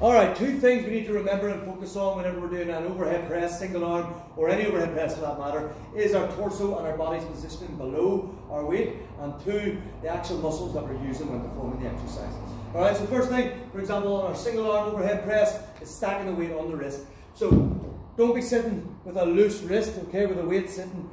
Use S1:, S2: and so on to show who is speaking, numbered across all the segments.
S1: All right, two things we need to remember and focus on whenever we're doing an overhead press, single arm, or any overhead press for that matter, is our torso and our body's positioning below our weight, and two, the actual muscles that we're using when performing the exercise. All right, so first thing, for example, on our single arm overhead press, is stacking the weight on the wrist. So don't be sitting with a loose wrist, okay, with the weight sitting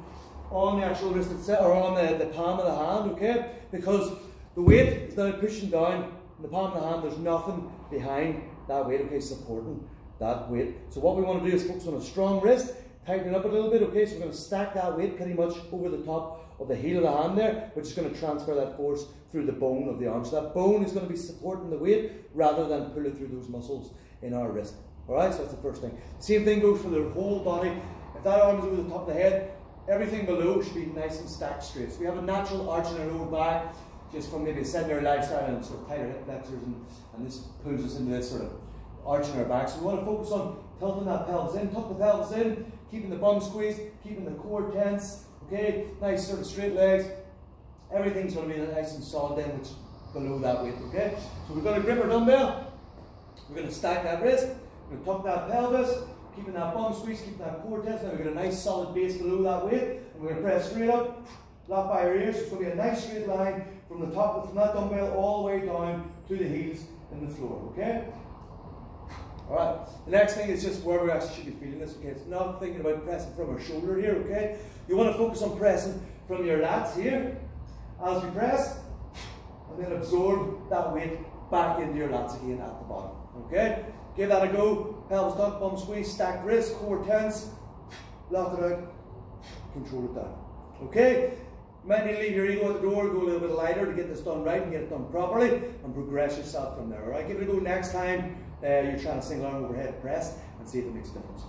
S1: on the actual wrist itself, or on the, the palm of the hand, okay, because the weight is now pushing down in the palm of the hand, there's nothing behind that weight, okay, supporting that weight. So what we want to do is focus on a strong wrist, tighten it up a little bit, okay, so we're going to stack that weight pretty much over the top of the heel of the hand there, which is going to transfer that force through the bone of the arm. So that bone is going to be supporting the weight rather than pulling through those muscles in our wrist. Alright, so that's the first thing. Same thing goes for the whole body. If that arm is over the top of the head, everything below should be nice and stacked straight. So we have a natural arch in our lower back, just from maybe a sedentary lifestyle and sort of tighter hip flexors, and, and this pulls us into this sort of arch in our back. So we want to focus on tilting that pelvis in, tuck the pelvis in, keeping the bum squeezed, keeping the core tense, okay? Nice sort of straight legs. Everything's going to be nice and solid then, which below that weight, okay? So we're going to grip our dumbbell, we're going to stack that wrist, we're going to tuck that pelvis, keeping that bum squeezed, keeping that core tense. Now we've got a nice solid base below that weight, and we're going to press straight up, lock by our ears. It's going to be a nice straight line from the top, from that dumbbell all the way down to the heels in the floor, okay? Alright, the next thing is just where we actually should be feeling this, okay? It's not thinking about pressing from our shoulder here, okay? You want to focus on pressing from your lats here as we press, and then absorb that weight back into your lats again at the bottom, okay? Give that a go, pelvis tuck, bum squeeze, stacked wrist, core tense, lock it out, control it down, okay? To leave your ego at the door, go a little bit lighter to get this done right and get it done properly, and progress yourself from there, alright? Give it a go next time uh, you're trying to single arm overhead press and see if it makes a difference.